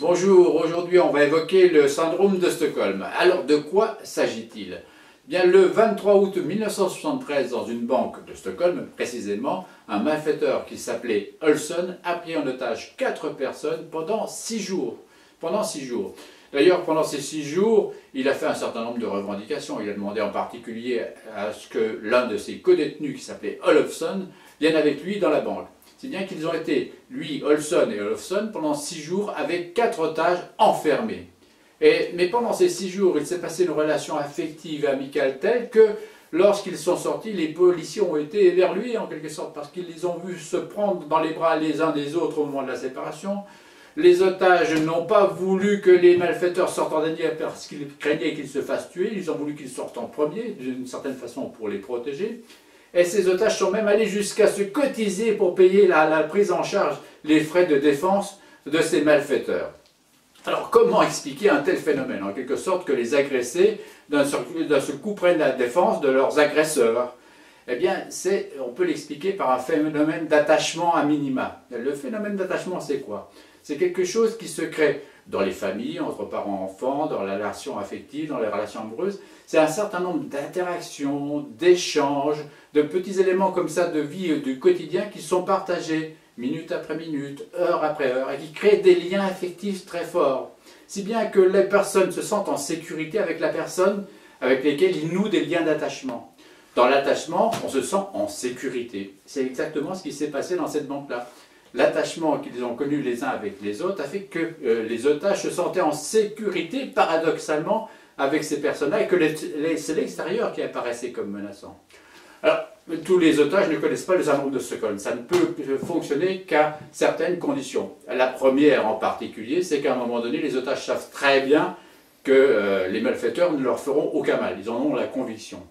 Bonjour, aujourd'hui on va évoquer le syndrome de Stockholm. Alors de quoi s'agit-il? Bien le 23 août 1973, dans une banque de Stockholm précisément, un malfaiteur qui s'appelait Olson a pris en otage quatre personnes pendant six jours. Pendant six jours. D'ailleurs, pendant ces six jours, il a fait un certain nombre de revendications. Il a demandé en particulier à ce que l'un de ses co-détenus, qui s'appelait Olofsson, vienne avec lui dans la banque. C'est bien qu'ils ont été, lui, Olson et Olofsson, pendant six jours avec quatre otages enfermés. Et, mais pendant ces six jours, il s'est passé une relation affective et amicale telle que lorsqu'ils sont sortis, les policiers ont été éverlués en quelque sorte, parce qu'ils les ont vus se prendre dans les bras les uns des autres au moment de la séparation. Les otages n'ont pas voulu que les malfaiteurs sortent en dernier parce qu'ils craignaient qu'ils se fassent tuer, ils ont voulu qu'ils sortent en premier, d'une certaine façon pour les protéger. Et ces otages sont même allés jusqu'à se cotiser pour payer la, prise en charge, les frais de défense de ces malfaiteurs. Alors comment expliquer un tel phénomène En quelque sorte que les agressés d'un seul coup prennent la défense de leurs agresseurs? Eh bien, on peut l'expliquer par un phénomène d'attachement à minima. Le phénomène d'attachement, c'est quoi? C'est quelque chose qui se crée dans les familles, entre parents-enfants, dans la relation affective, dans les relations amoureuses. C'est un certain nombre d'interactions, d'échanges, de petits éléments comme ça de vie du quotidien qui sont partagés minute après minute, heure après heure, et qui créent des liens affectifs très forts. Si bien que les personnes se sentent en sécurité avec la personne avec laquelle ils nouent des liens d'attachement. Dans l'attachement, on se sent en sécurité. C'est exactement ce qui s'est passé dans cette banque-là l'attachement qu'ils ont connu les uns avec les autres a fait que euh, les otages se sentaient en sécurité, paradoxalement, avec ces personnes-là, et que c'est l'extérieur qui apparaissait comme menaçant. Alors, tous les otages ne connaissent pas le syndrome de Stockholm. Ça ne peut fonctionner qu'à certaines conditions. La première en particulier, c'est qu'à un moment donné, les otages savent très bien que euh, les malfaiteurs ne leur feront aucun mal. Ils en ont la conviction.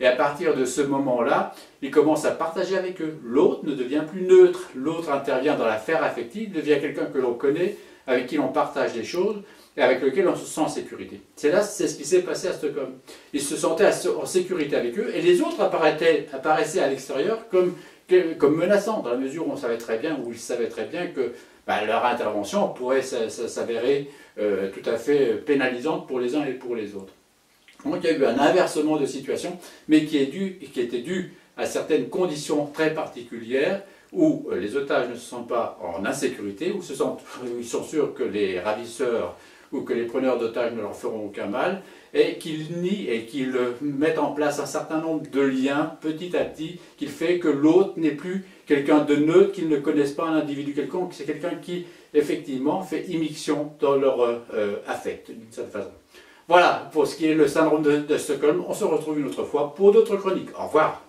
Et à partir de ce moment-là, il commence à partager avec eux. L'autre ne devient plus neutre. L'autre intervient dans l'affaire affective, devient quelqu'un que l'on connaît, avec qui l'on partage des choses et avec lequel on se sent en sécurité. C'est là, c'est ce qui s'est passé à Stockholm. Ils se sentaient en sécurité avec eux et les autres apparaissaient à l'extérieur comme, menaçants, dans la mesure où on savait très bien, où ils savaient très bien que bah, leur intervention pourrait s'avérer euh, tout à fait pénalisante pour les uns et pour les autres. Donc il y a eu un inversement de situation, mais qui, est dû, qui était dû à certaines conditions très particulières où euh, les otages ne se sentent pas en insécurité, où ils sont sûrs que les ravisseurs ou que les preneurs d'otages ne leur feront aucun mal, et qu'ils nient et qu'ils mettent en place un certain nombre de liens petit à petit, qui fait que l'autre n'est plus quelqu'un de neutre, qu'ils ne connaissent pas un individu quelconque, c'est quelqu'un qui effectivement fait immixtion dans leur euh, affect, d'une certaine façon. Voilà pour ce qui est le syndrome de, Stockholm. On se retrouve une autre fois pour d'autres chroniques. Au revoir.